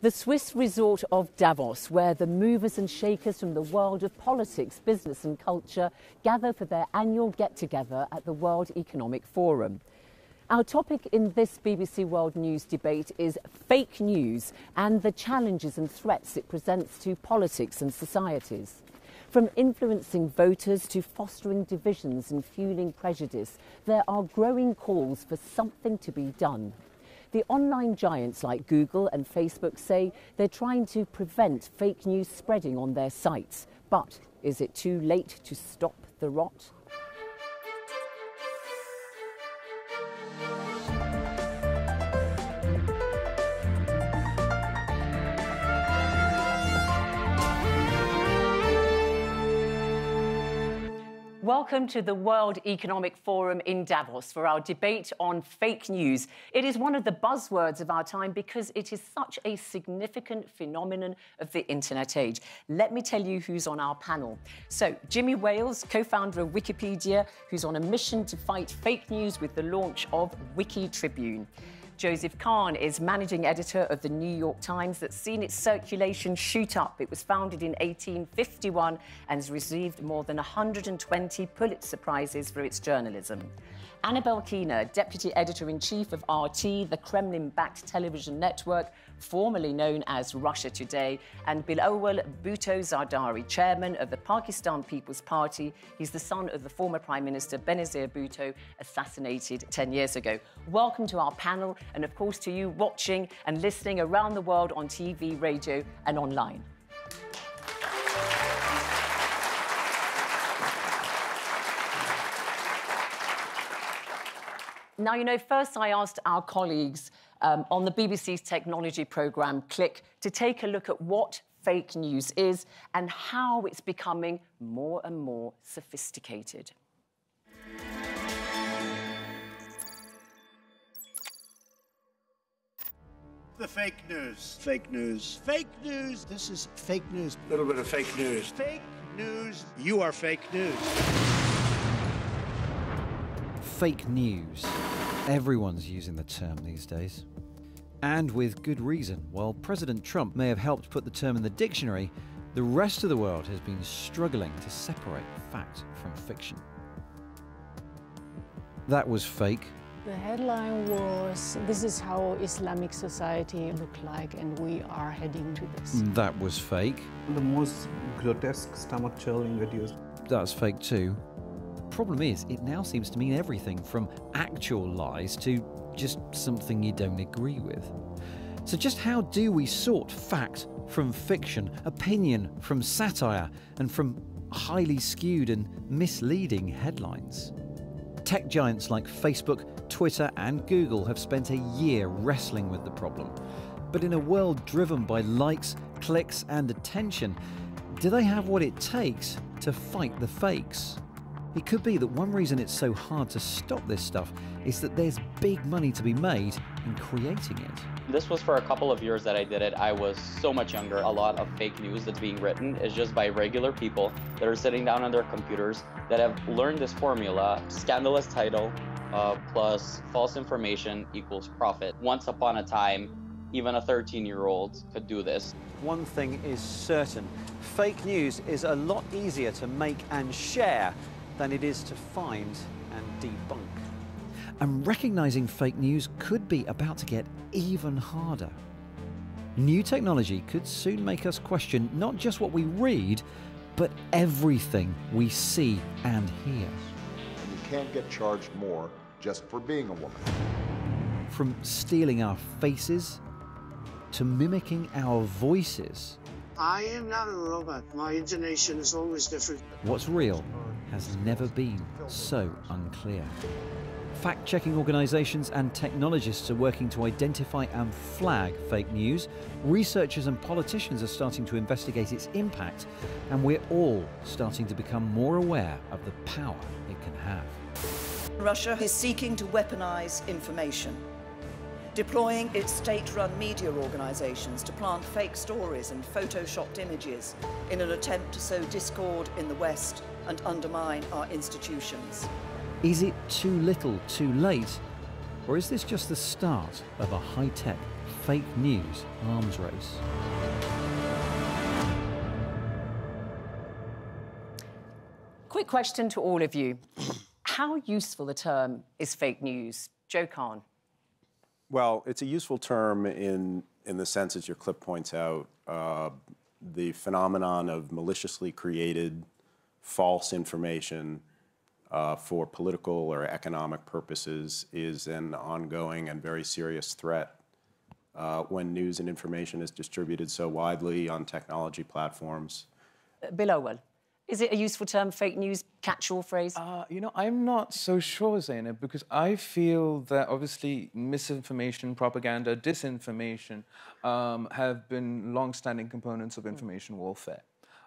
The Swiss resort of Davos, where the movers and shakers from the world of politics, business, and culture gather for their annual get together at the World Economic Forum. Our topic in this BBC World News debate is fake news and the challenges and threats it presents to politics and societies. From influencing voters to fostering divisions and fueling prejudice, there are growing calls for something to be done. The online giants like Google and Facebook say they're trying to prevent fake news spreading on their sites. But is it too late to stop the rot? Welcome to the World Economic Forum in Davos for our debate on fake news. It is one of the buzzwords of our time because it is such a significant phenomenon of the internet age. Let me tell you who's on our panel. So, Jimmy Wales, co founder of Wikipedia, who's on a mission to fight fake news with the launch of WikiTribune. Joseph Kahn is managing editor of the New York Times that's seen its circulation shoot up. It was founded in 1851 and has received more than 120 Pulitzer Prizes for its journalism. Anna Belkina, deputy editor in chief of RT, the Kremlin backed television network, formerly known as Russia Today, and Bilawal Bhutto Zardari, chairman of the Pakistan People's Party. He's the son of the former Prime Minister Benazir Bhutto, assassinated 10 years ago. Welcome to our panel, and of course to you watching and listening around the world on TV, radio, and online. Now, you know, first I asked our colleagues um, on the BBC's technology programme, Click, to take a look at what fake news is and how it's becoming more and more sophisticated. The fake news. Fake news. Fake news. This is fake news. A little bit of fake news. Fake news. You are fake news. Fake news. Everyone's using the term these days. And with good reason. While President Trump may have helped put the term in the dictionary, the rest of the world has been struggling to separate fact from fiction. That was fake. The headline was This is how Islamic society looked like, and we are heading to this. That was fake. The most grotesque stomach churning videos. That's fake too problem is, it now seems to mean everything from actual lies to just something you don't agree with. So, just how do we sort fact from fiction, opinion from satire, and from highly skewed and misleading headlines? Tech giants like Facebook, Twitter, and Google have spent a year wrestling with the problem. But in a world driven by likes, clicks, and attention, do they have what it takes to fight the fakes? It could be that one reason it's so hard to stop this stuff is that there's big money to be made in creating it. This was for a couple of years that I did it. I was so much younger. A lot of fake news that's being written is just by regular people that are sitting down on their computers that have learned this formula scandalous title uh, plus false information equals profit. Once upon a time, even a 13 year old could do this. One thing is certain fake news is a lot easier to make and share than it is to find and debunk. And recognizing fake news could be about to get even harder. New technology could soon make us question not just what we read, but everything we see and hear. And you can't get charged more just for being a woman. From stealing our faces to mimicking our voices. I am not a robot. My intonation is always different. What's real has never been so unclear. Fact checking organisations and technologists are working to identify and flag fake news. Researchers and politicians are starting to investigate its impact, and we're all starting to become more aware of the power it can have. Russia is seeking to weaponize information, deploying its state run media organisations to plant fake stories and photoshopped images in an attempt to sow discord in the West and undermine our institutions. Is it too little, too late? Or is this just the start of a high tech fake news arms race. Quick question to all of you. How useful a term is fake news? Joe Kahn. Well, it's a useful term in, in the sense, as your clip points out, uh, the phenomenon of maliciously created false information uh, for political or economic purposes is an ongoing and very serious threat uh, when news and information is distributed so widely on technology platforms. Uh, Bilawal. Is it a useful term, fake news, catch-all phrase? Uh, you know, I'm not so sure, Zainab, because I feel that obviously misinformation, propaganda, disinformation um, have been long-standing components of information warfare.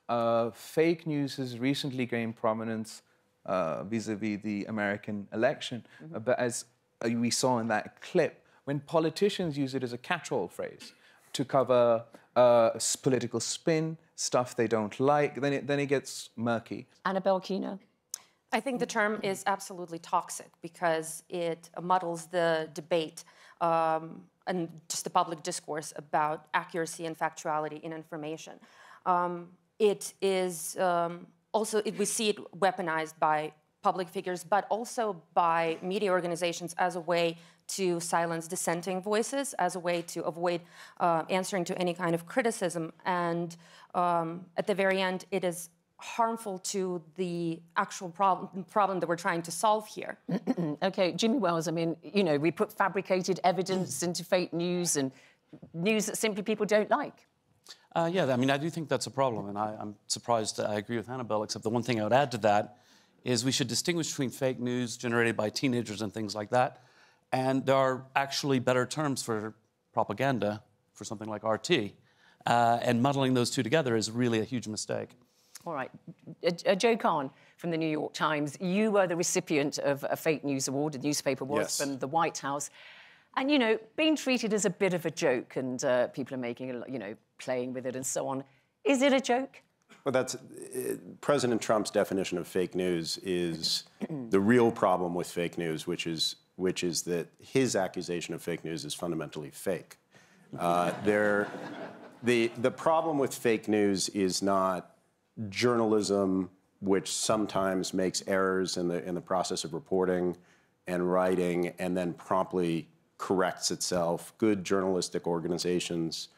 Uh, fake news has recently gained prominence uh, vis-a-vis -vis the American election, mm -hmm. but as uh, we saw in that clip, when politicians use it as a catch-all phrase to cover uh, political spin, stuff they don't like, then it, then it gets murky. Anna Belkina? I think the term is absolutely toxic because it muddles the debate um, and just the public discourse about accuracy and factuality in information. Um, it is um, also, it, we see it weaponized by public figures, but also by media organizations as a way to silence dissenting voices, as a way to avoid uh, answering to any kind of criticism. And um, at the very end, it is harmful to the actual problem, problem that we're trying to solve here. okay, Jimmy Wales, I mean, you know, we put fabricated evidence into fake news and news that simply people don't like. Uh, yeah, I mean, I do think that's a problem, and I, am surprised. I agree with Annabelle, except the one thing I would add to that is we should distinguish between fake news generated by teenagers and things like that, and there are actually better terms for propaganda for something like RT, uh, and muddling those two together is really a huge mistake. All right. Uh, uh, Joe Kahn from the New York Times, you were the recipient of a fake news award, a newspaper award yes. from the White House. And, you know, being treated as a bit of a joke and uh, people are making, a, you know, playing with it and so on. Is it a joke? Well, that's uh, President Trump's definition of fake news is the real problem with fake news, which is which is that his accusation of fake news is fundamentally fake. Uh, there, the the problem with fake news is not journalism, which sometimes makes errors in the in the process of reporting and writing, and then promptly corrects itself. Good journalistic organizations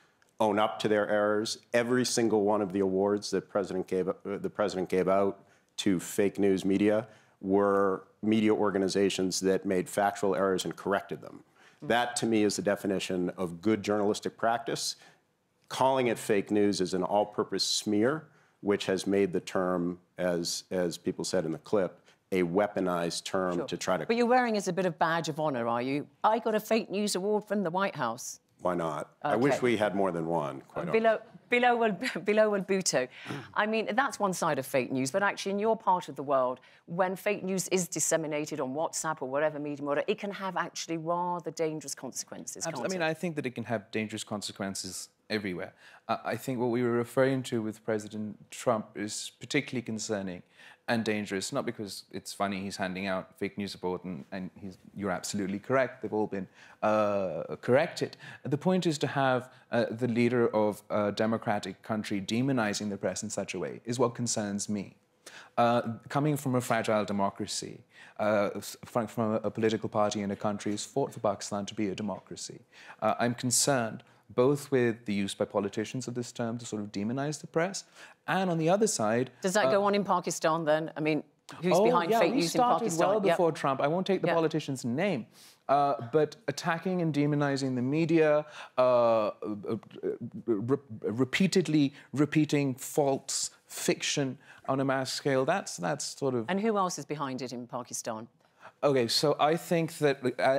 own up to their errors. Every single one of the awards that president gave, uh, the president gave out to fake news media were media organizations that made factual errors and corrected them. That, to me, is the definition of good journalistic practice. Calling it fake news is an all-purpose smear, which has made the term, as, as people said in the clip, a weaponized term sure. to try to... But you're wearing as a bit of badge of honor, are you? I got a fake news award from the White House. Why not? Okay. I wish we had more than one. Quite below, below, Bilawal Bhutto. I mean, that's one side of fake news, but actually, in your part of the world, when fake news is disseminated on WhatsApp or whatever medium, or it can have actually rather dangerous consequences. I mean, I think that it can have dangerous consequences everywhere. I think what we were referring to with President Trump is particularly concerning and dangerous, not because it's funny he's handing out fake news support, and, and you're absolutely correct, they've all been uh, corrected. The point is to have uh, the leader of a democratic country demonizing the press in such a way is what concerns me. Uh, coming from a fragile democracy, uh, from, from, a, political party in a country who's fought for Pakistan to be a democracy, uh, I'm concerned both with the use by politicians of this term to sort of demonize the press, and on the other side... Does that uh, go on in Pakistan, then? I mean, who's oh, behind yeah, fake news in Pakistan? well before yep. Trump. I won't take the yep. politician's name. Uh, but attacking and demonizing the media, uh, uh re repeatedly repeating false fiction on a mass scale, that's, that's sort of... And who else is behind it in Pakistan? Okay, so I think that,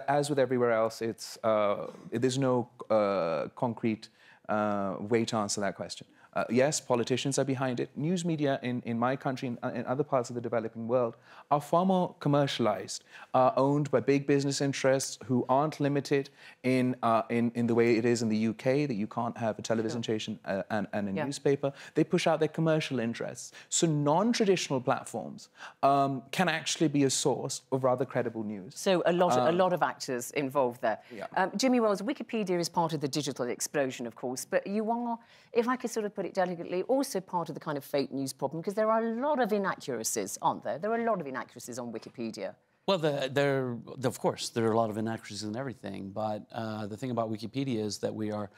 as with everywhere else, it's, uh, there's no uh, concrete uh, way to answer that question. Uh, yes, politicians are behind it. News media in, in my country and in, in other parts of the developing world are far more commercialized, are owned by big business interests who aren't limited in, uh, in, in the way it is in the UK, that you can't have a television sure. station uh, and, and a yeah. newspaper. They push out their commercial interests. So non-traditional platforms um, can actually be a source of rather credible news. So a lot, um, a lot of actors involved there. Yeah. Um, Jimmy Wales, Wikipedia is part of the digital explosion, of course, but you are, if I could sort of put it delicately, also part of the kind of fake news problem because there are a lot of inaccuracies, aren't there? There are a lot of inaccuracies on Wikipedia. Well, the, there, of course, there are a lot of inaccuracies in everything, but uh, the thing about Wikipedia is that we are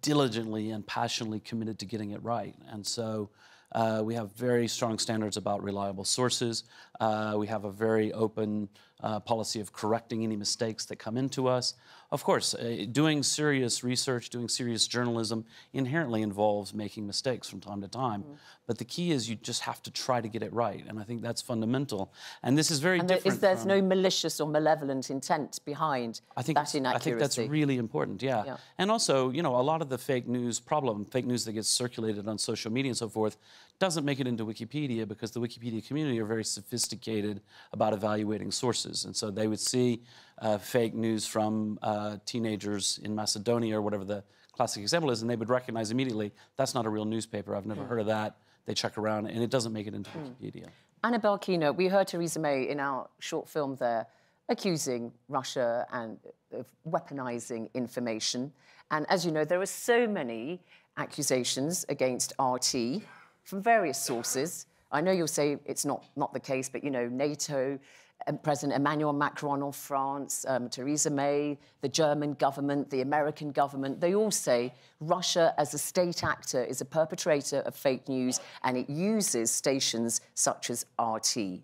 diligently and passionately committed to getting it right. And so uh, we have very strong standards about reliable sources. Uh, we have a very open uh, policy of correcting any mistakes that come into us. Of course, uh, doing serious research, doing serious journalism inherently involves making mistakes from time to time. Mm. But the key is you just have to try to get it right, and I think that's fundamental. And this is very and different. Is there's from, no malicious or malevolent intent behind I think that inaccuracy? I think that's really important. Yeah. yeah. And also, you know, a lot of the fake news problem, fake news that gets circulated on social media and so forth, doesn't make it into Wikipedia because the Wikipedia community are very sophisticated about evaluating sources. And so they would see uh, fake news from uh, teenagers in Macedonia or whatever the classic example is, and they would recognize immediately that's not a real newspaper. I've never mm. heard of that. They check around, and it doesn't make it into mm. Wikipedia. Anna Belkina, we heard Theresa May in our short film there accusing Russia and of weaponizing information. And as you know, there are so many accusations against RT from various sources. I know you'll say it's not, not the case, but you know, NATO, um, President Emmanuel Macron of France, um, Theresa May, the German government, the American government, they all say Russia as a state actor is a perpetrator of fake news and it uses stations such as RT.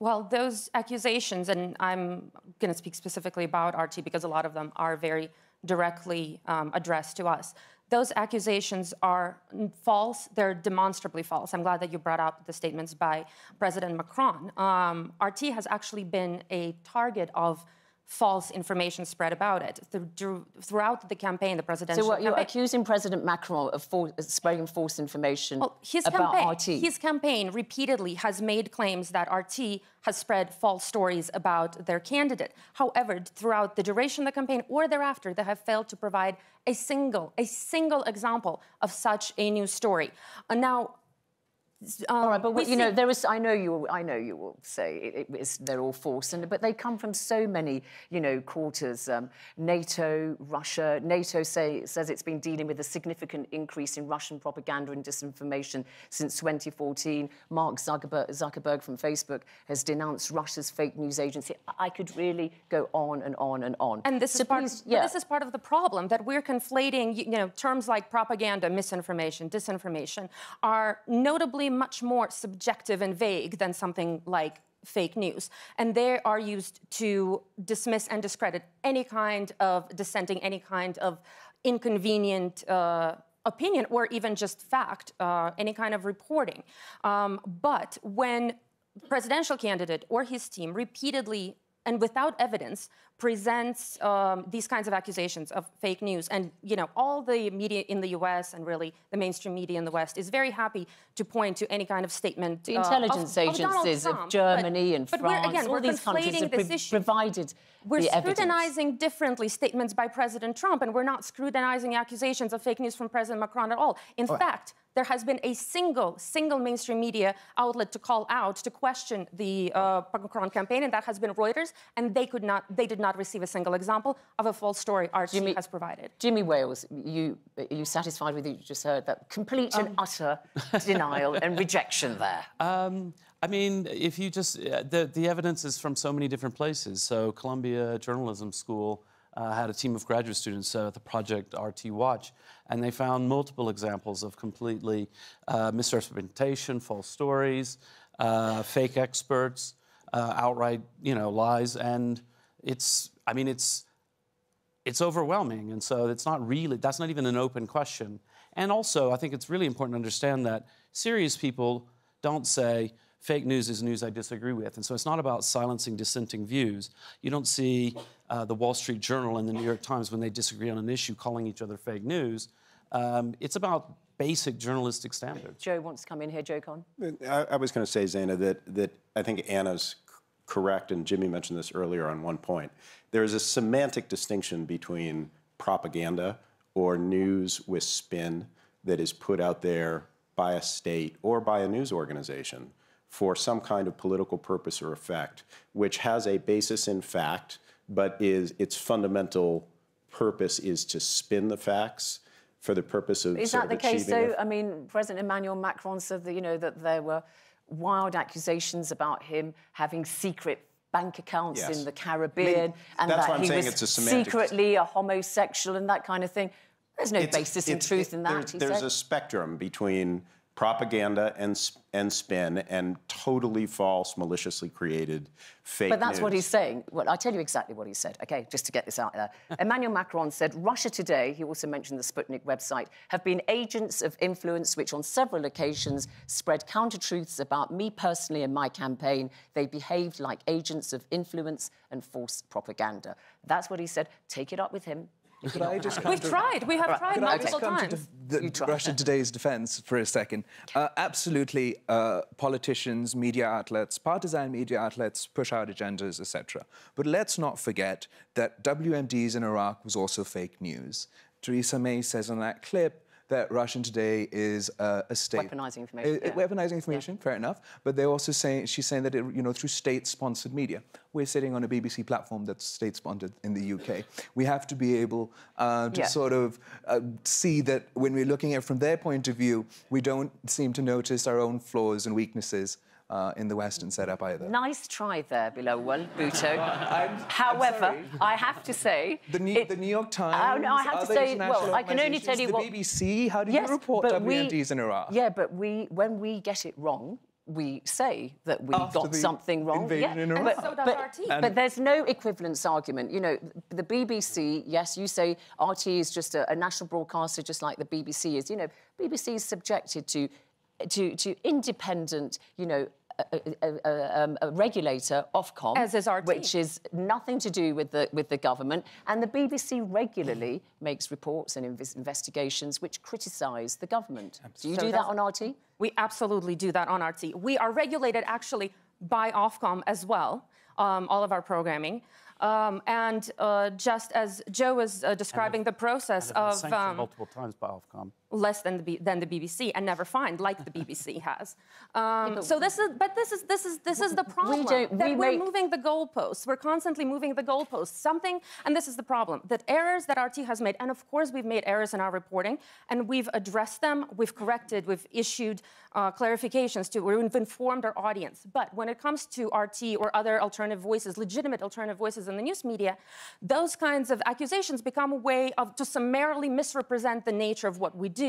Well, those accusations, and I'm going to speak specifically about RT because a lot of them are very directly um, addressed to us those accusations are false. They're demonstrably false. I'm glad that you brought up the statements by President Macron. Um, RT has actually been a target of false information spread about it throughout the campaign, the presidential. So, what you're accusing President Macron of spreading false information well, his about campaign, RT? His campaign repeatedly has made claims that RT has spread false stories about their candidate. However, throughout the duration of the campaign or thereafter, they have failed to provide a single, a single example of such a news story. And now, um, all right, but we, you know, there is. I know you. Will, I know you will say it, it, they're all false, and but they come from so many, you know, quarters. Um, NATO, Russia. NATO say, says it's been dealing with a significant increase in Russian propaganda and disinformation since 2014. Mark Zuckerberg, Zuckerberg from Facebook has denounced Russia's fake news agency. I could really go on and on and on. And this so is part. Please, yeah. This is part of the problem that we're conflating. You know, terms like propaganda, misinformation, disinformation are notably much more subjective and vague than something like fake news. And they are used to dismiss and discredit any kind of dissenting, any kind of inconvenient uh, opinion or even just fact, uh, any kind of reporting. Um, but when presidential candidate or his team repeatedly and without evidence presents um, these kinds of accusations of fake news. And you know all the media in the US and really the mainstream media in the West is very happy to point to any kind of statement the intelligence uh, of, agencies of, Trump, of Germany but, and but France again, all these countries have pre provided we're the scrutinizing evidence. differently statements by President Trump and we're not scrutinizing accusations of fake news from President Macron at all. In all fact right there has been a single, single mainstream media outlet to call out to question the uh, Macron campaign, and that has been Reuters, and they could not, they did not receive a single example of a false story RT Jimmy, has provided. Jimmy Wales, you, are you satisfied with what you just heard? That complete um, and utter denial and rejection there. Um, I mean, if you just, uh, the, the evidence is from so many different places. So Columbia Journalism School uh, had a team of graduate students at the project RT Watch, and they found multiple examples of completely uh, misrepresentation, false stories, uh, fake experts, uh, outright, you know, lies, and it's, I mean, it's, it's overwhelming, and so it's not really, that's not even an open question. And also, I think it's really important to understand that serious people don't say, fake news is news I disagree with. And so it's not about silencing dissenting views. You don't see uh, the Wall Street Journal and the New York Times, when they disagree on an issue, calling each other fake news. Um, it's about basic journalistic standards. Joe wants to come in here. Joe Kahn. I, I was going to say, Zaina, that, that I think Anna's correct, and Jimmy mentioned this earlier on one point. There is a semantic distinction between propaganda or news with spin that is put out there by a state or by a news organization for some kind of political purpose or effect, which has a basis in fact, but is its fundamental purpose is to spin the facts for the purpose of Is that the case, a- I mean, President Emmanuel Macron said that, you know, that there were wild accusations about him having secret bank accounts Yes. in the Caribbean and that's that he saying was it's a secretly a homosexual and that kind of thing. There's no It's- basis in truth it- in that, There's, he there's a spectrum between propaganda and and spin and totally false, maliciously created fake But that's what he's saying. Well, I'll tell you exactly what he said, okay, just to get this out there. Emmanuel Macron said Russia Today, he also mentioned the Sputnik website, have been agents of influence which on several occasions spread counter truths about me personally and my campaign. They behaved like agents of influence and false propaganda. That's what he said. Take it up with him. Could I just We've to- tried. We have Right. tried Could multiple times. to the Russia Today's defense for a second? Uh, absolutely, uh, politicians, media outlets, partisan media outlets push out agendas, etc. But let's not forget that WMDs in Iraq was also fake news. Theresa May says on that clip that Russian Today is uh, a state Weaponising information, Uh, uh, yeah. Weaponizing information, fair enough. But they're also saying she's saying that it, you know through state-sponsored media. We're sitting on a BBC platform that's state-sponsored in the UK. We have to be able uh, to Yeah. sort of uh, see that when we're looking at it from their point of view, we don't seem to notice our own flaws and weaknesses uh, in the Western setup either. Nice try there, Bilawal Bhutto. However, I have to say... The New, the New York Times, Oh, no, I have to say, international well, I can only tell you what... The BBC, how do yes, you report but we- WMDs in Iraq? Yeah, but we, when we get it wrong, we say that we After got the something wrong. invasion yeah. in Iraq. But, so but, RT. but there's no equivalence argument. You know, the BBC, yes, you say RT is just a, a national broadcaster, just like the BBC is. You know, BBC is subjected to, to, to independent, you know, a, a, a, um, a regulator, Ofcom, As is RT. which is nothing to do with the with the government. And the BBC regularly makes reports and inves- investigations which criticise the government. Do you So do that on RT? We absolutely do that on RT. We are regulated actually by Ofcom as well, um, all of our programming. Um, and uh, just as Joe was uh, describing the process And have been of sanctioned um, multiple times by Ofcom. Less than the, B- than the BBC and never fined like the BBC has. Um, so this is, but this is this is this is the problem. don't- that we we're make- moving the goalposts. We're constantly moving the goalposts. Something, and this is the problem: that errors that RT has made, and of course we've made errors in our reporting, and we've addressed them, we've corrected, we've issued uh, clarifications to, we've informed our audience. But when it comes to RT or other alternative voices, legitimate alternative voices in the news media, those kinds of accusations become a way of to summarily misrepresent the nature of what we do.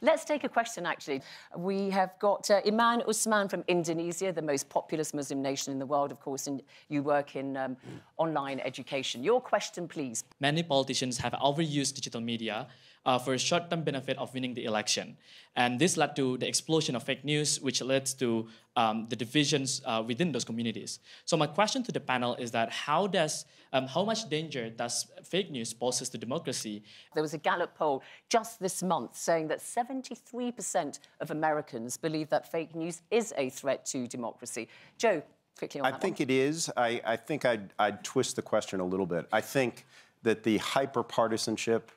Let's take a question, actually. We have got uh, Iman Usman from Indonesia, the most populous Muslim nation in the world, of course, and you work in um, online education. Your question, please. Many politicians have overused digital media uh, for a short-term benefit of winning the election. And this led to the explosion of fake news, which led to um, the divisions uh, within those communities. So my question to the panel is that how does, um, how much danger does fake news poses to democracy? There was a Gallup poll just this month saying that 73% of Americans believe that fake news is a threat to democracy. Joe, quickly on I that think one. it is. I, I think I'd, I'd twist the question a little bit. I think that the hyper partisanship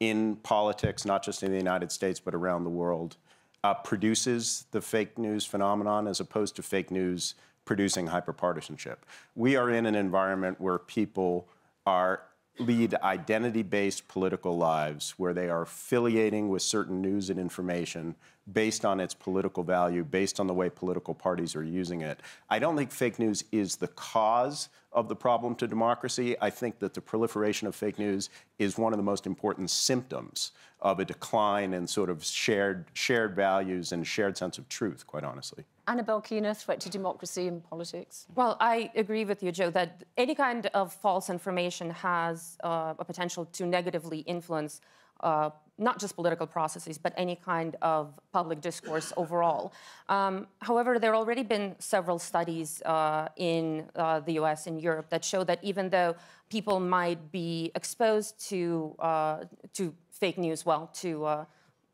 in politics, not just in the United States, but around the world, uh, produces the fake news phenomenon as opposed to fake news producing hyperpartisanship. We are in an environment where people are lead identity-based political lives where they are affiliating with certain news and information based on its political value, based on the way political parties are using it. I don't think fake news is the cause of the problem to democracy. I think that the proliferation of fake news is one of the most important symptoms of a decline in sort of shared shared values and shared sense of truth, quite honestly. Anna Belkina, threat to democracy and politics? Well, I agree with you, Joe, that any kind of false information has uh, a potential to negatively influence uh, not just political processes, but any kind of public discourse overall. Um, however, there have already been several studies uh, in uh, the US and Europe that show that even though people might be exposed to, uh, to fake news, well, to uh,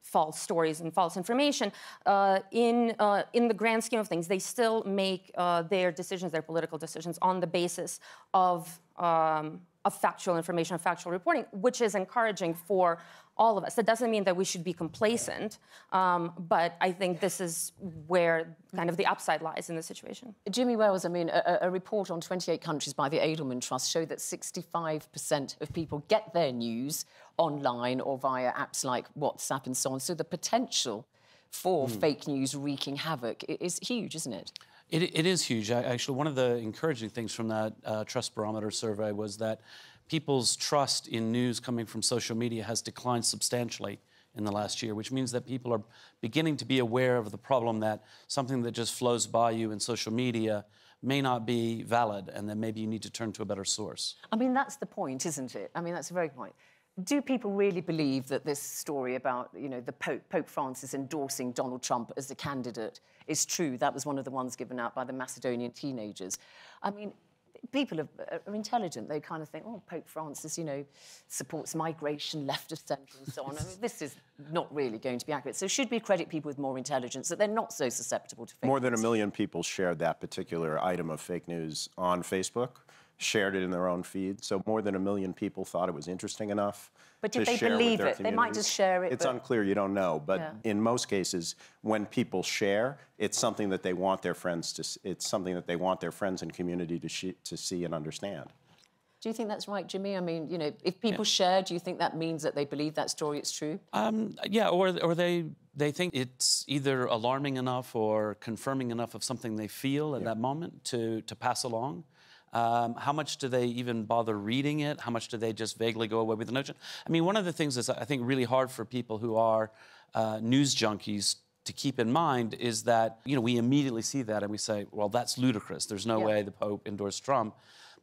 false stories and false information, uh, in, uh, in the grand scheme of things, they still make uh, their decisions, their political decisions, on the basis of, um, of factual information, of factual reporting, which is encouraging for all of us. That doesn't mean that we should be complacent, um, but I think this is where kind of the upside lies in the situation. Jimmy Wales, I mean, a, a report on 28 countries by the Edelman Trust showed that 65% of people get their news online or via apps like WhatsApp and so on. So the potential for mm. fake news wreaking havoc is huge, isn't it? It, it is huge. Actually, one of the encouraging things from that uh, Trust Barometer survey was that people's trust in news coming from social media has declined substantially in the last year, which means that people are beginning to be aware of the problem that something that just flows by you in social media may not be valid and that maybe you need to turn to a better source. I mean, that's the point, isn't it? I mean, that's a very point. Do people really believe that this story about, you know, the Pope, Pope Francis endorsing Donald Trump as the candidate is true? That was one of the ones given out by the Macedonian teenagers. I mean, people are, are, intelligent. They kind of think, oh, Pope Francis, you know, supports migration, left of centre, and so on. I mean, this is not really going to be accurate. So should we credit people with more intelligence that they're not so susceptible to fake More than a million people shared that particular item of fake news on Facebook shared it in their own feed. So more than a million people thought it was interesting enough. But did they believe it? They might just share it. It's but... unclear. You don't know. But yeah. in most cases, when people share, it's something that they want their friends to. It's something that they want their friends and community to to see and understand. Do you think that's right, Jimmy? I mean, you know, if people yeah. share, do you think that means that they believe that story it's true? Um, yeah, or or they they think it's either alarming enough or confirming enough of something they feel at yeah. that moment to to pass along. Um, how much do they even bother reading it? How much do they just vaguely go away with the notion? I mean, one of the things that's, I think, really hard for people who are uh, news junkies to keep in mind is that, you know, we immediately see that and we say, well, that's ludicrous. There's no yeah. way the Pope endorsed Trump.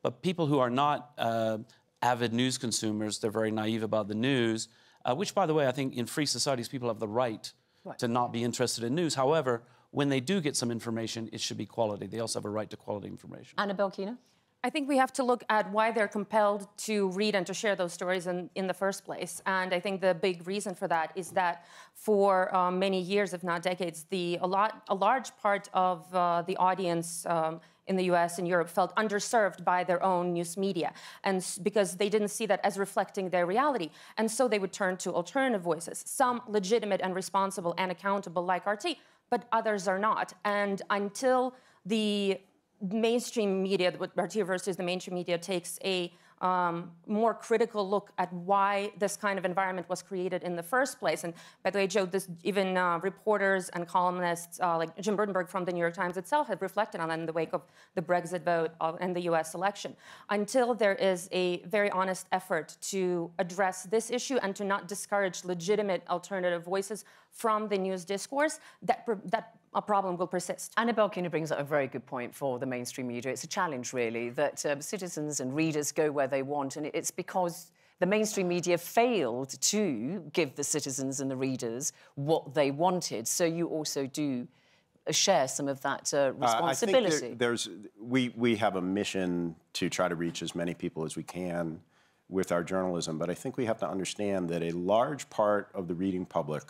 But people who are not uh, avid news consumers, they're very naive about the news, uh, which, by the way, I think in free societies, people have the right, right, to not be interested in news. However, when they do get some information, it should be quality. They also have a right to quality information. Anna Belkina? I think we have to look at why they're compelled to read and to share those stories in, in the first place. And I think the big reason for that is that for um, many years, if not decades, the, a, lot, a large part of uh, the audience um, in the US and Europe felt underserved by their own news media, and because they didn't see that as reflecting their reality. And so they would turn to alternative voices, some legitimate and responsible and accountable, like RT, but others are not. And until the mainstream media, what RT versus the mainstream media takes a um, more critical look at why this kind of environment was created in the first place. And by the way, Joe, this, even uh, reporters and columnists uh, like Jim Rutenberg from the New York Times itself have reflected on that in the wake of the Brexit vote and the US election. Until there is a very honest effort to address this issue and to not discourage legitimate alternative voices from the news discourse, that, that a problem will persist. Anna Belkina brings up a very good point for the mainstream media. It's a challenge, really, that um, citizens and readers go where they want, and it's because the mainstream media failed to give the citizens and the readers what they wanted. So you also do uh, share some of that uh, responsibility. Uh, I think there, there's we we have a mission to try to reach as many people as we can with our journalism, but I think we have to understand that a large part of the reading public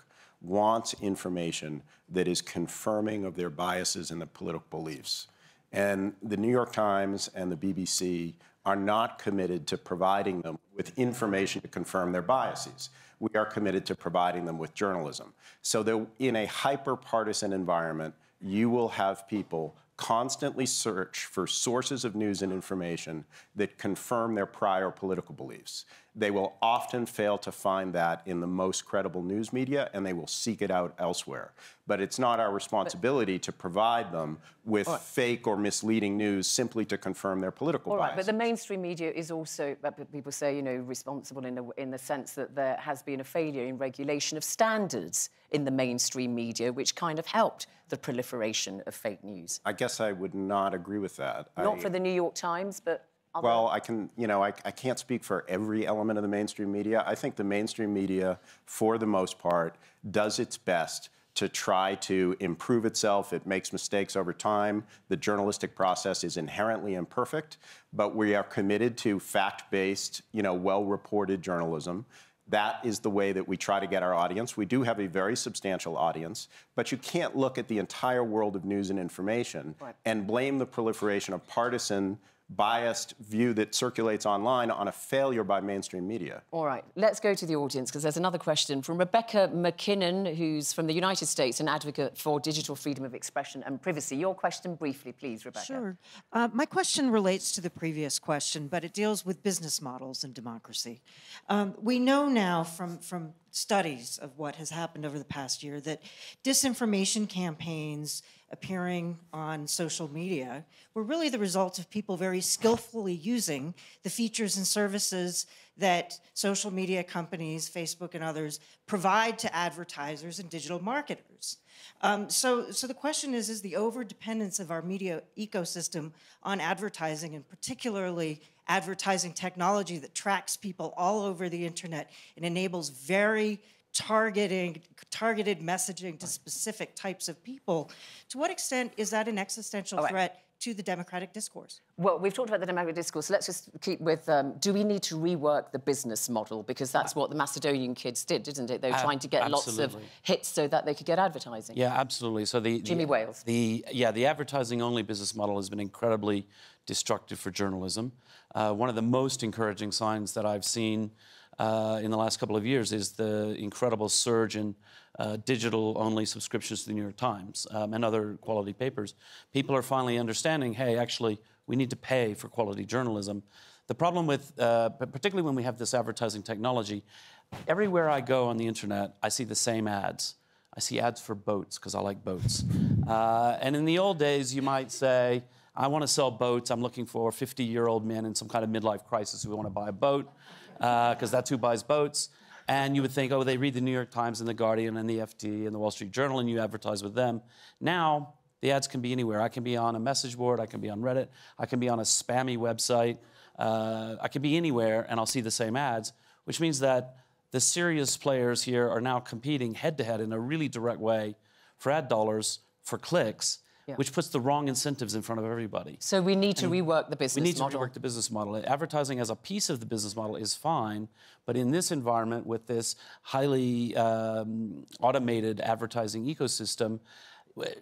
wants information that is confirming of their biases and their political beliefs. And the New York Times and the BBC are not committed to providing them with information to confirm their biases. We are committed to providing them with journalism. So that in a hyper-partisan environment, you will have people constantly search for sources of news and information that confirm their prior political beliefs. They will often fail to find that in the most credible news media, and they will seek it out elsewhere. But it's not our responsibility but, to provide them with right. fake or misleading news simply to confirm their political All right, but the mainstream media is also, uh, people say, you know, responsible in the, in the sense that there has been a failure in regulation of standards in the mainstream media, which kind of helped the proliferation of fake news. I guess I would not agree with that. Not I, for the New York Times, but Other... Well, I can, you know, I, I can't speak for every element of the mainstream media. I think the mainstream media, for the most part, does its best to try to improve itself. It makes mistakes over time. The journalistic process is inherently imperfect, but we are committed to fact-based, you know, well-reported journalism. That is the way that we try to get our audience. We do have a very substantial audience, but you can't look at the entire world of news and information right. and blame the proliferation of partisan biased view that circulates online on a failure by mainstream media. All right, let's go to the audience because there's another question from Rebecca MacKinnon, who's from the United States, an advocate for digital freedom of expression and privacy. Your question briefly, please, Rebecca. Sure. Uh, my question relates to the previous question, but it deals with business models and democracy. Um, we know now from, from studies of what has happened over the past year that disinformation campaigns appearing on social media were really the result of people very skillfully using the features and services that social media companies, Facebook and others, provide to advertisers and digital marketers. Um, so, so the question is, is the overdependence of our media ecosystem on advertising, and particularly advertising technology that tracks people all over the internet and enables very targeting targeted messaging to specific types of people to what extent is that an existential right. threat to the democratic discourse? Well, we've talked about the democratic discourse. So let's just keep with um, do we need to rework the business model? Because that's what the Macedonian kids did, didn't it? They were uh, trying to get absolutely. lots of hits so that they could get advertising. Yeah, absolutely. So the, the Jimmy Wales. The yeah, the advertising only business model has been incredibly destructive for journalism. Uh, one of the most encouraging signs that I've seen uh, in the last couple of years is the incredible surge in uh, digital-only subscriptions to the New York Times um, and other quality papers. People are finally understanding, hey, actually, we need to pay for quality journalism. The problem with, uh, particularly when we have this advertising technology, everywhere I go on the internet, I see the same ads. I see ads for boats because I like boats. Uh, and in the old days, you might say, I want to sell boats. I'm looking for 50-year-old men in some kind of midlife crisis who want to buy a boat because uh, that's who buys boats. And you would think, oh, they read the New York Times and the Guardian and the FT and the Wall Street Journal, and you advertise with them. Now, the ads can be anywhere. I can be on a message board, I can be on Reddit, I can be on a spammy website, uh, I can be anywhere, and I'll see the same ads, which means that the serious players here are now competing head to head in a really direct way for ad dollars, for clicks, yeah. which puts the wrong incentives in front of everybody. So we need to and rework the business model. We need model. to rework the business model. Advertising as a piece of the business model is fine, but in this environment with this highly um, automated advertising ecosystem,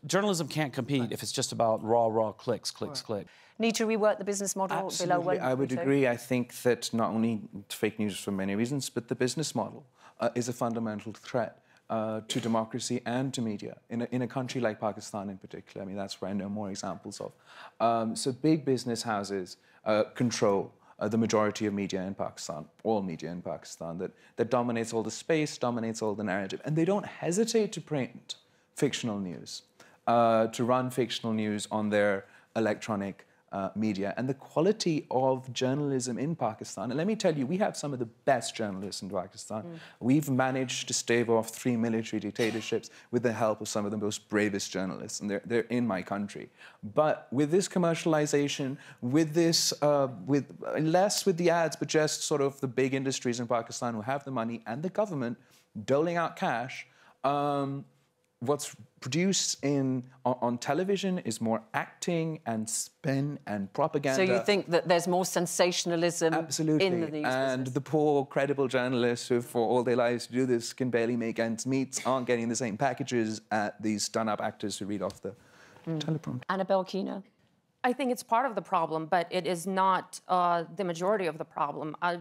journalism can't compete right. if it's just about raw, raw clicks, clicks, right. clicks. Need to rework the business model Absolutely. Bilawal? I would agree. I think that not only fake news for many reasons, but the business model uh, is a fundamental threat uh, to democracy and to media in a, in a country like Pakistan in particular. I mean, that's where I know more examples of. Um, so big business houses uh, control uh, the majority of media in Pakistan, all media in Pakistan, that, that dominates all the space, dominates all the narrative. And they don't hesitate to print fictional news, uh, to run fictional news on their electronic uh, media and the quality of journalism in Pakistan. And let me tell you, we have some of the best journalists in Pakistan. Mm. We've managed to stave off three military dictatorships with the help of some of the most bravest journalists, and they're, they're in my country. But with this commercialization, with this, uh, with less with the ads, but just sort of the big industries in Pakistan who have the money and the government doling out cash, um, what's produced in on, on, television is more acting and spin and propaganda. So you think that there's more sensationalism Absolutely. in the news And business? the poor, credible journalists who, for all their lives do this, can barely make ends meet, aren't getting the same packages at these done-up actors who read off the mm. teleprompter. Anna Belkina? I think it's part of the problem, but it is not uh, the majority of the problem. Uh,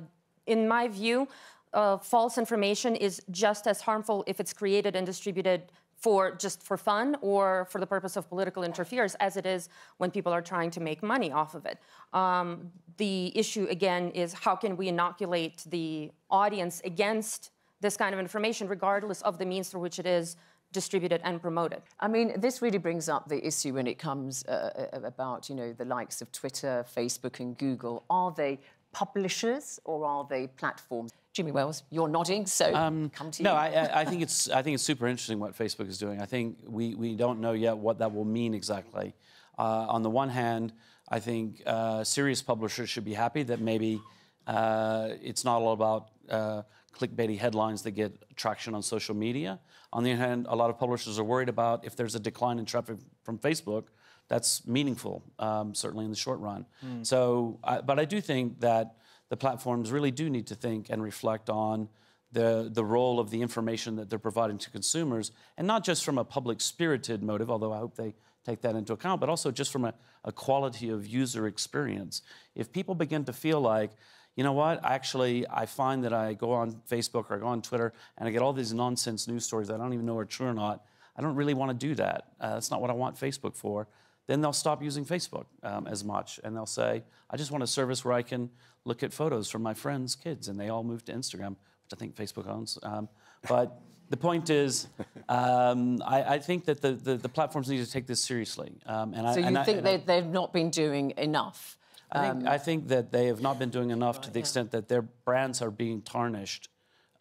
in my view, uh, false information is just as harmful if it's created and distributed for just for fun or for the purpose of political interference as it is when people are trying to make money off of it. Um, the issue again is how can we inoculate the audience against this kind of information regardless of the means through which it is distributed and promoted. I mean, this really brings up the issue when it comes uh, uh about, you know, the likes of Twitter, Facebook and Google. Are they publishers or are they platforms? Jimmy Wales, you're nodding, so um, come to no, you. No, I, I, think it's I think it's super interesting what Facebook is doing. I think we we don't know yet what that will mean exactly. Uh, on the one hand, I think uh, serious publishers should be happy that maybe uh, it's not all about uh, clickbaity headlines that get traction on social media. On the other hand, a lot of publishers are worried about if there's a decline in traffic from Facebook, that's meaningful, um, certainly in the short run. Mm. So, I, but I do think that the platforms really do need to think and reflect on the, the role of the information that they're providing to consumers, and not just from a public spirited motive, although I hope they take that into account, but also just from a, a quality of user experience. If people begin to feel like, you know what, actually, I find that I go on Facebook or I go on Twitter and I get all these nonsense news stories that I don't even know are true or not. I don't really want to do that. Uh, that's not what I want Facebook for. Then they'll stop using Facebook um, as much and they'll say, I just want a service where I can look at photos from my friends' kids. And they all move to Instagram, which I think Facebook owns. Um, but the point is, um, I, I, think that the, the, the, platforms need to take this seriously. Um, and so I, you and think I, they, they've not been doing enough? I think, I think that they have not been doing enough to the extent that their brands are being tarnished.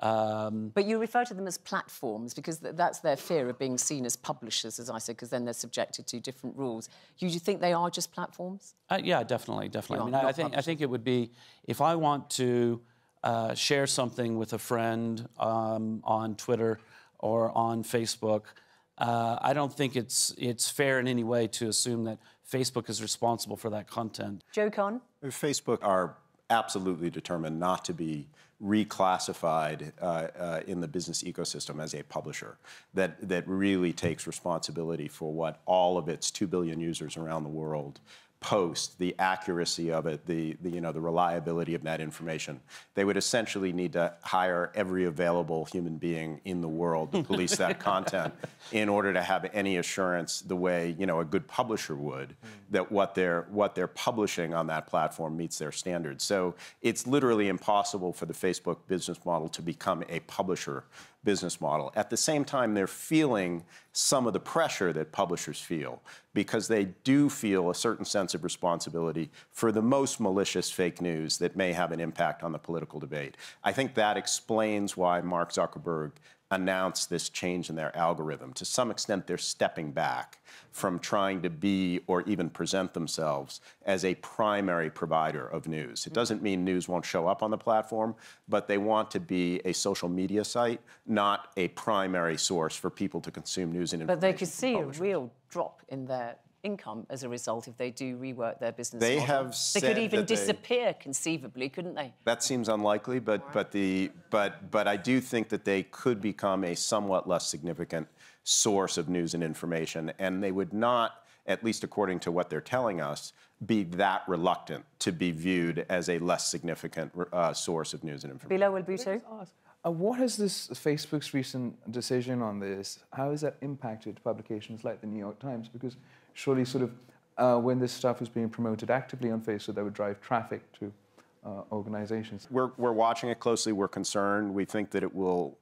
Um, but you refer to them as platforms because th that's their fear of being seen as publishers, as I said, because then they're subjected to different rules. You, you think they are just platforms? Uh, yeah, definitely, definitely. I mean, I, I think I think it would be if I want to uh, share something with a friend um, on Twitter or on Facebook. Uh, I don't think it's it's fair in any way to assume that Facebook is responsible for that content. Joe Kahn? Facebook are absolutely determined not to be reclassified uh, uh, in the business ecosystem as a publisher that, that really takes responsibility for what all of its 2 billion users around the world post, the accuracy of it, the, the, you know, the reliability of that information. They would essentially need to hire every available human being in the world to police that content in order to have any assurance the way, you know, a good publisher would, hmm. that what they're, what they're publishing on that platform meets their standards. So it's literally impossible for the Facebook business model to become a publisher business model. At the same time, they're feeling some of the pressure that publishers feel because they do feel a certain sense of responsibility for the most malicious fake news that may have an impact on the political debate. I think that explains why Mark Zuckerberg announce this change in their algorithm. To some extent, they're stepping back from trying to be or even present themselves as a primary provider of news. It doesn't mean news won't show up on the platform, but they want to be a social media site, not a primary source for people to consume news and information. But they could see a real drop in their income as a result if they do rework their business they model. have they could even that they- disappear conceivably couldn't they That seems unlikely, but but the but but I do think that they could become a somewhat less significant source of news and information, and they would not, at least according to what they're telling us, be that reluctant to be viewed as a less significant uh, source of news and information. Bilawal Bhutto? Uh, what has this Facebook's recent decision on this? How has that impacted publications like the New York Times? Because surely, sort of, uh, when this stuff is being promoted actively on Facebook, that would drive traffic to uh, organizations. We're, we're watching it closely. We're concerned. We think that it will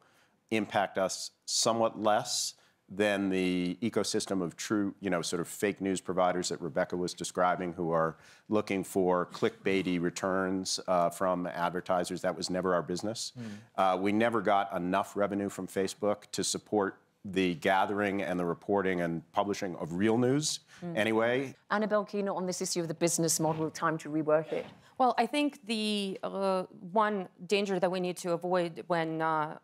impact us somewhat less than the ecosystem of true, you know, sort of fake news providers that Rebecca was describing who are looking for clickbaity returns uh, from advertisers. That was never our business. Uh, we never got enough revenue from Facebook to support the gathering and the reporting and publishing of real news Mm. anyway. Anna Belkina on this issue of the business model time to rework it Well, I think the uh, one danger that we need to avoid when uh,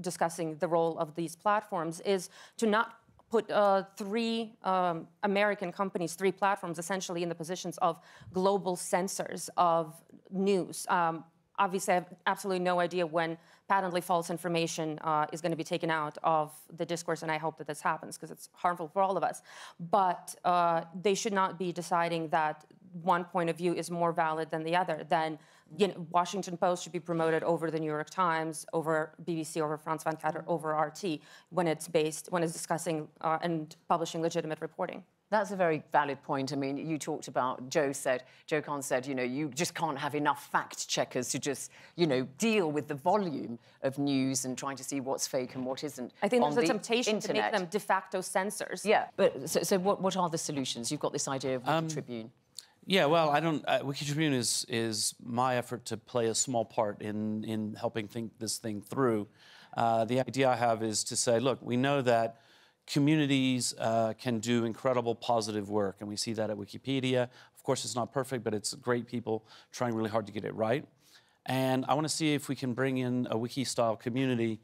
discussing the role of these platforms is to not put uh, three um, American companies, three platforms, essentially in the positions of global censors of news. Um, obviously, I have absolutely no idea when patently false information uh, is going to be taken out of the discourse, and I hope that this happens because it's harmful for all of us. But uh, they should not be deciding that one point of view is more valid than the other. Then, you know, Washington Post should be promoted over the New York Times, over BBC, over France 24, over RT when it's based, when it's discussing uh, and publishing legitimate reporting. That's a very valid point. I mean, you talked about, Joe said, Joe Kahn said, you know, you just can't have enough fact checkers to just, you know, deal with the volume of news and trying to see what's fake and what isn't. I think on there's a the temptation internet. to make them de facto censors. Yeah, but so, so what, what are the solutions? You've got this idea of Wiki Um, Tribune. Yeah, well, I don't. Uh, WikiTribune is is my effort to play a small part in in helping think this thing through. Uh, the idea I have is to say, look, we know that communities uh, can do incredible positive work, and we see that at Wikipedia. Of course, it's not perfect, but it's great people trying really hard to get it right. And I want to see if we can bring in a wiki-style community,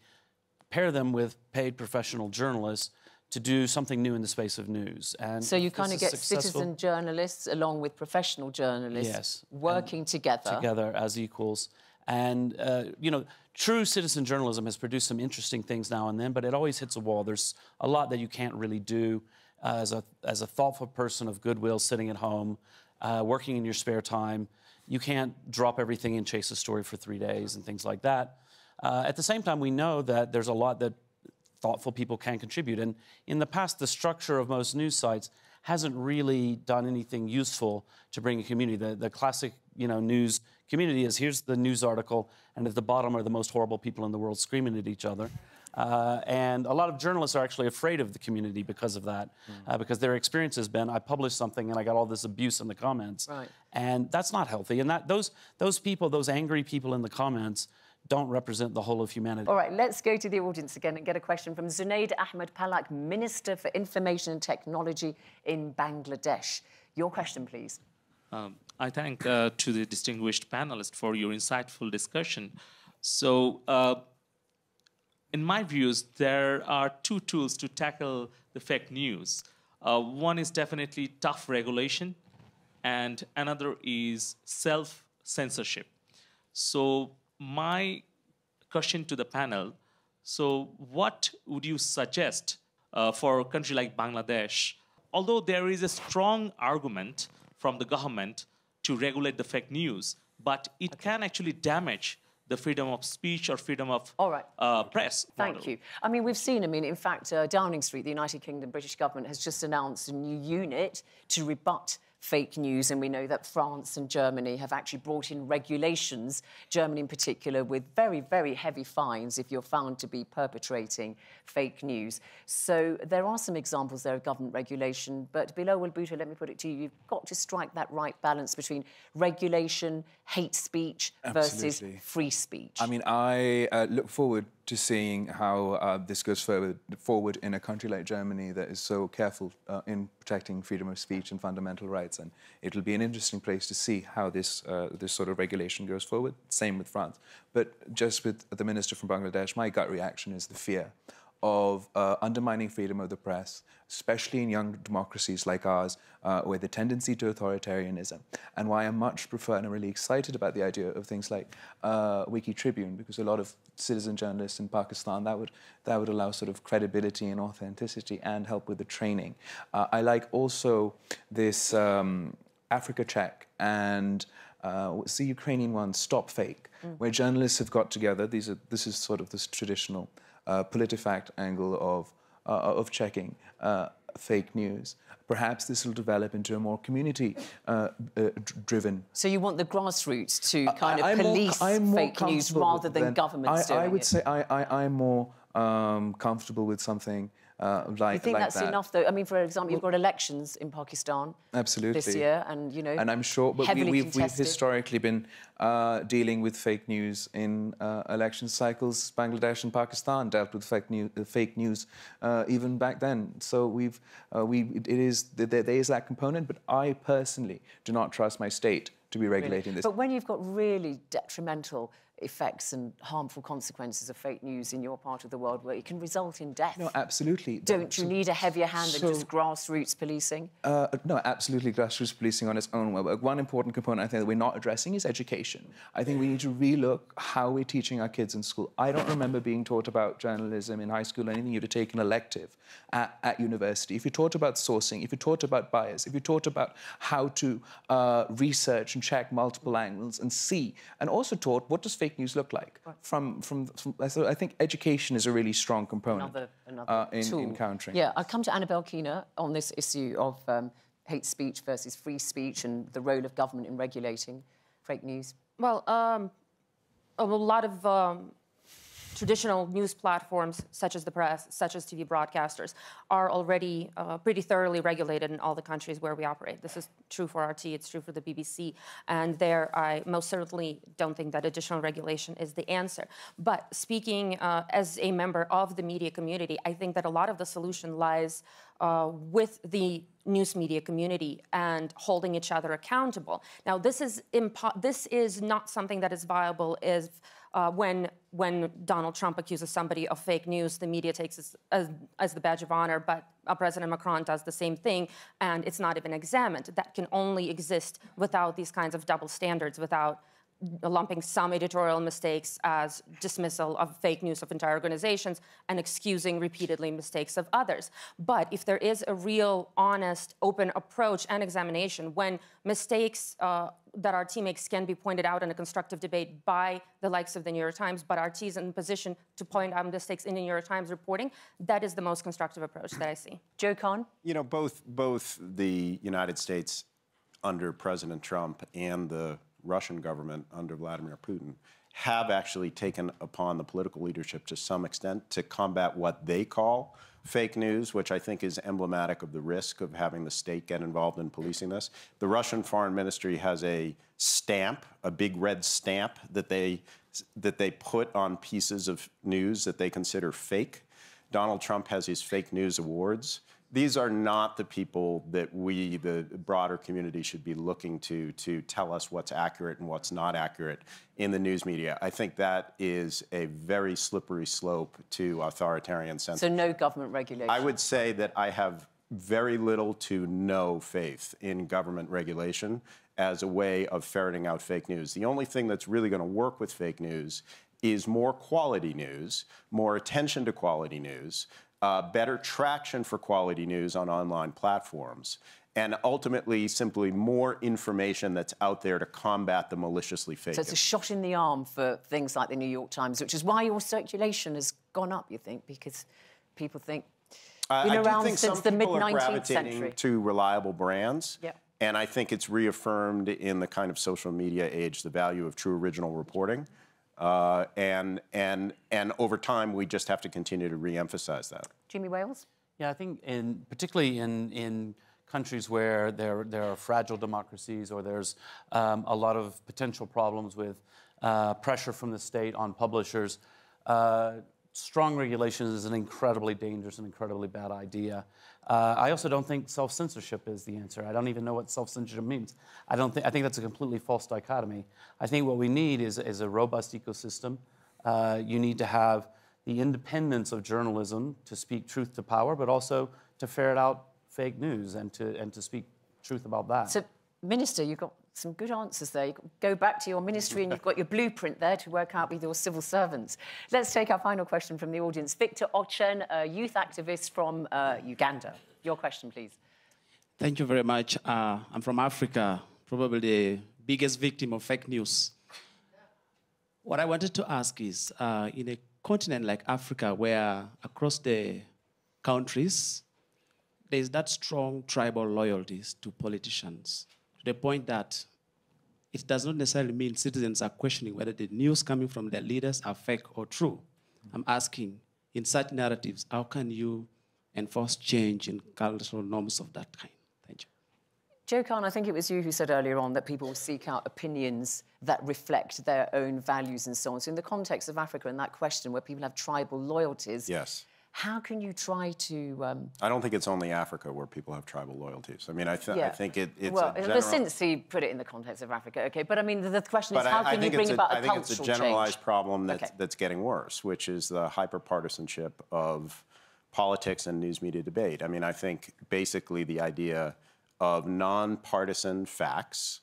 pair them with paid professional journalists to do something new in the space of news. And so you kind of get successful- citizen journalists along with professional journalists Yes, working together. together as equals. And, uh, you know, true citizen journalism has produced some interesting things now and then, but it always hits a wall. There's a lot that you can't really do uh, as, a, as a thoughtful person of goodwill sitting at home, uh, working in your spare time. You can't drop everything and chase a story for three days and things like that. Uh, at the same time, we know that there's a lot that thoughtful people can contribute. And in the past, the structure of most news sites hasn't really done anything useful to bring a community. The, the classic, you know, news community is here's the news article, and at the bottom are the most horrible people in the world screaming at each other. Uh, and a lot of journalists are actually afraid of the community because of that, uh, because their experience has been I published something and I got all this abuse in the comments, Right. and that's not healthy. And that those those people, those angry people in the comments, don't represent the whole of humanity. All right, let's go to the audience again and get a question from Zunaid Ahmed Palak, Minister for Information and Technology in Bangladesh. Your question, please. Um, I thank uh, to the distinguished panelists for your insightful discussion. So, uh, in my views, there are two tools to tackle the fake news. Uh, one is definitely tough regulation, and another is self censorship. So, my question to the panel so, what would you suggest uh, for a country like Bangladesh? Although there is a strong argument from the government to regulate the fake news, but it can actually damage the freedom of speech or freedom of uh, press. Thank model. you. I mean, we've seen, I mean, in fact, uh, Downing Street, the United Kingdom British government, has just announced a new unit to rebut fake news. And we know that France and Germany have actually brought in regulations, Germany in particular, with very, very heavy fines if you're found to be perpetrating fake news. So there are some examples there of government regulation. But Bilawal Bhutto, let me put it to you, you've got to strike that right balance between regulation, hate speech versus free speech. I mean, I uh, look forward to seeing how uh, this goes forward, forward in a country like Germany that is so careful uh, in protecting freedom of speech and fundamental rights. And it'll be an interesting place to see how this, uh, this sort of regulation goes forward. Same with France. But just with the minister from Bangladesh, my gut reaction is the fear of uh, undermining freedom of the press, especially in young democracies like ours, uh, with a tendency to authoritarianism, and why I much prefer and I'm really excited about the idea of things like uh, WikiTribune, because a lot of citizen journalists in Pakistan that would that would allow sort of credibility and authenticity and help with the training. Uh, I like also this um, Africa Check and. Uh, what's the Ukrainian one? Stop Fake, Mm. where journalists have got together. These are this is sort of this traditional uh, PolitiFact angle of uh, of checking uh, fake news. Perhaps this will develop into a more community uh, uh. So you want the grassroots to kind of I'm police more fake news rather than than- governments I, I would it? say I, I, I'm more um, comfortable with something uh, like you think like that's that. enough, though? I mean, for example, you've got elections in Pakistan Absolutely. this year, and you know, And I'm sure, but we, we've, we've historically been uh, dealing with fake news in uh, election cycles. Bangladesh and Pakistan dealt with fake news, uh, fake news uh, even back then. So we've, uh, we, it is there, there is that component. But I personally do not trust my state to be Really. regulating this. But when you've got really detrimental effects and harmful consequences of fake news in your part of the world, where it can result in death, no, absolutely. don't you need a heavier hand so- than just grassroots policing? Uh, no, absolutely. Grassroots policing on its own. Well, One important component I think that we're not addressing is education. I think we need to relook how we're teaching our kids in school. I don't remember being taught about journalism in high school or anything. You'd have taken an elective at, at university. If you're taught about sourcing, if you're taught about bias, if you're taught about how to uh, research and check multiple angles and see, and also taught what does fake news look like from, from, from so I think education is a really strong component Another, another uh, in, tool. in countering. Yeah, I come to Anna Belkina on this issue of um, hate speech versus free speech and the role of government in regulating fake news. Well, um, a lot of um, traditional news platforms, such as the press, such as TV broadcasters, are already uh, pretty thoroughly regulated in all the countries where we operate. This is true for RT, it's true for the BBC, and there I most certainly don't think that additional regulation is the answer. But speaking uh, as a member of the media community, I think that a lot of the solution lies uh, with the news media community and holding each other accountable. Now, this is this is not something that is viable if uh, when when Donald Trump accuses somebody of fake news, the media takes it as, as the badge of honor, but uh, President Macron does the same thing, and it's not even examined. That can only exist without these kinds of double standards, without lumping some editorial mistakes as dismissal of fake news of entire organizations and excusing repeatedly mistakes of others. But if there is a real, honest, open approach and examination when mistakes uh, that RT makes can be pointed out in a constructive debate by the likes of the New York Times, but RT is in position to point out mistakes in the New York Times reporting, that is the most constructive approach that I see. Joe Kahn? You know, both, both the United States under President Trump and the Russian government under Vladimir Putin have actually taken upon the political leadership to some extent to combat what they call fake news, which I think is emblematic of the risk of having the state get involved in policing this. The Russian foreign ministry has a stamp, a big red stamp that they that they put on pieces of news that they consider fake. Donald Trump has his fake news awards these are not the people that we, the broader community, should be looking to to tell us what's accurate and what's not accurate in the news media. I think that is a very slippery slope to authoritarian sense. So no government regulation. I would say that I have very little to no faith in government regulation as a way of ferreting out fake news. The only thing that's really going to work with fake news is more quality news, more attention to quality news, uh, better traction for quality news on online platforms, and ultimately simply more information that's out there to combat the maliciously fake. So it's a shot in the arm for things like the New York Times, which is why your circulation has gone up, you think, because people think uh, been I around since the mid people are 19th gravitating century. to reliable brands. And I think it's reaffirmed in the kind of social media age the value of true original reporting. Uh, and, and, and over time, we just have to continue to re-emphasize that. Jimmy Wales? Yeah, I think in, particularly in, in countries where there, there are fragile democracies or there's um, a lot of potential problems with uh, pressure from the state on publishers, uh, strong regulations is an incredibly dangerous and incredibly bad idea. Uh, I also don't think self-censorship is the answer. I don't even know what self-censorship means. I don't think I think that's a completely false dichotomy. I think what we need is, is a robust ecosystem. Uh, you need to have the independence of journalism to speak truth to power, but also to ferret out fake news and to and to speak truth about that. So, Minister, you've got some good answers there. You go back to your ministry and you've got your blueprint there to work out with your civil servants. Let's take our final question from the audience. Victor Ochen, a youth activist from uh, Uganda. Your question, please. Thank you very much. Uh, I'm from Africa, probably the biggest victim of fake news. What I wanted to ask is uh, in a continent like Africa, where across the countries, there's that strong tribal loyalties to politicians to the point that it does not necessarily mean citizens are questioning whether the news coming from their leaders are fake or true. I'm asking, in such narratives, how can you enforce change in cultural norms of that kind? Thank you. Joe Kahn, I think it was you who said earlier on that people seek out opinions that reflect their own values and so on. So in the context of Africa and that question where people have tribal loyalties, Yes. How can you try to... Um, I don't think it's only Africa where people have tribal loyalties. I mean, I, th- I think it, it's well, a general... since he put it in the context of Africa, okay. But I mean, the, the question But is, how I, I can you bring a, about a I think cultural it's a generalized change? problem that's, Okay. that's getting worse, which is the hyperpartisanship of politics and news media debate. I mean, I think basically the idea of nonpartisan facts,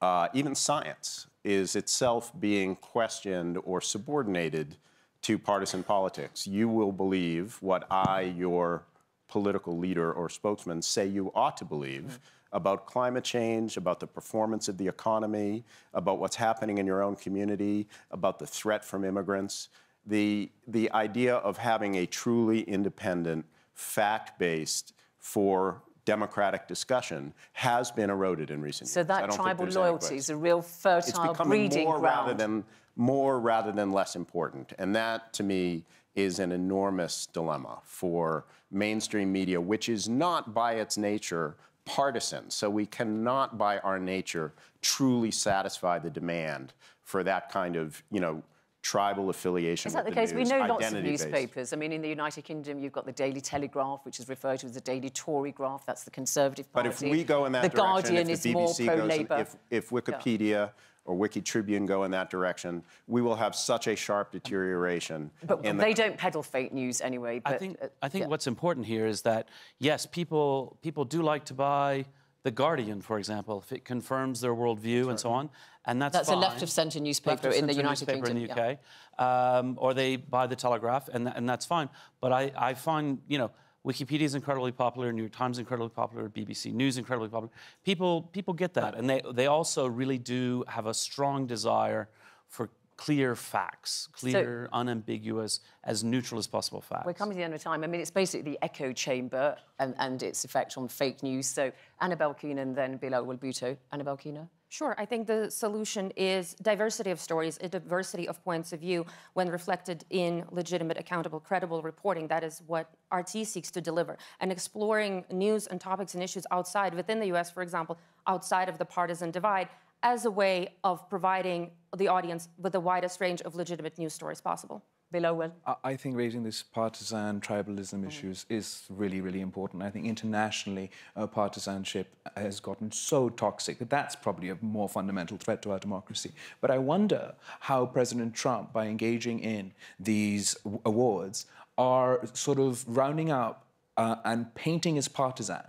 uh, even science, is itself being questioned or subordinated to partisan politics. You will believe what I, your political leader or spokesman, say you ought to believe mm. about climate change, about the performance of the economy, about what's happening in your own community, about the threat from immigrants. The, the idea of having a truly independent, fact based for democratic discussion has been eroded in recent So years. So that tribal loyalty is a real It's fertile becoming breeding more ground. rather than more rather than less important. And that, to me, is an enormous dilemma for mainstream media, which is not by its nature partisan. So we cannot, by our nature, truly satisfy the demand for that kind of, you know, tribal affiliation. Is that the, the case? News, we know lots of newspapers. I mean, in the United Kingdom, you've got the Daily Telegraph, which is referred to as the Daily Tory Graph. That's the Conservative Party. But if we go in that the direction, Guardian if the is more BBC pro-Labour. if, if Wikipedia or WikiTribune go in that direction, we will have such a sharp deterioration. But in they the, don't peddle fake news anyway. But, I think, uh, I think yeah. what's important here is that, yes, people, people do like to buy The Guardian, for example, if it confirms their worldview and so on, and that's That's a left-of-centre newspaper in the Left-of-centre United newspaper Kingdom, in the UK, um, or they buy the Telegraph, and, tha- and that's fine. But I, I find, you know, Wikipedia is incredibly popular, New York Times is incredibly popular, BBC News is incredibly popular. People, people get that, and they, they also really do have a strong desire for clear facts, clear, unambiguous, as neutral as possible facts. We're coming to the end of time. I mean, it's basically the echo chamber and, and its effect on fake news. So Anna Belkina, then Bilawal Bhutto. Anna Belkina? Sure. I think the solution is diversity of stories, a diversity of points of view when reflected in legitimate, accountable, credible reporting. That is what RT seeks to deliver. And exploring news and topics and issues outside, within the US, for example, outside of the partisan divide, as a way of providing the audience with the widest range of legitimate news stories possible. Bilawal. I- think raising this partisan tribalism issues is really, really important. I think internationally, uh, partisanship has gotten so toxic that that's probably a more fundamental threat to our democracy. But I wonder how President Trump, by engaging in these w- awards, are sort of rounding up uh, and painting as partisan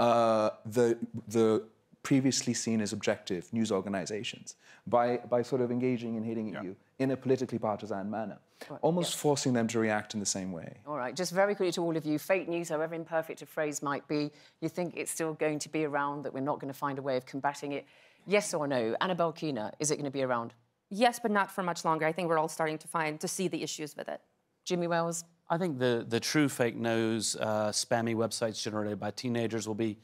uh, the the previously seen as objective news organizations by, by sort of engaging and hitting at you in a politically partisan manner, almost forcing them to react in the same way. All right, just very quickly to all of you, fake news, however imperfect a phrase might be, you think it's still going to be around, that we're not going to find a way of combating it? Yes or no? Anna Belkina, is it going to be around? Yes, but not for much longer. I think we're all starting to find, to see the issues with it. Jimmy Wales? I think the, the true fake news, uh, spammy websites generated by teenagers will be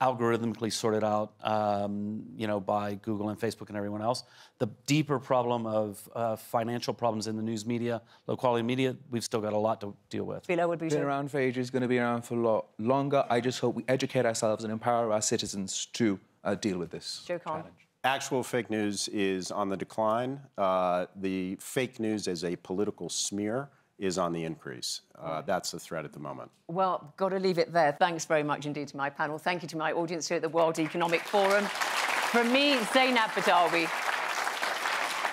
algorithmically sorted out, um, you know, by Google and Facebook and everyone else. The deeper problem of uh, financial problems in the news media, low quality media, we've still got a lot to deal with. Bilawal Bhutto Been around for ages, going to be around for a lot longer. I just hope we educate ourselves and empower our citizens to uh, deal with this. Joe Kahn. Actual fake news is on the decline. Uh, the fake news as a political smear is on the increase. Uh, that's the threat at the moment. Well, got to leave it there. Thanks very much indeed to my panel. Thank you to my audience here at the World Economic Forum. From me, Zainab Badawi,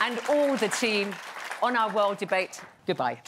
and all the team on our World Debate, goodbye.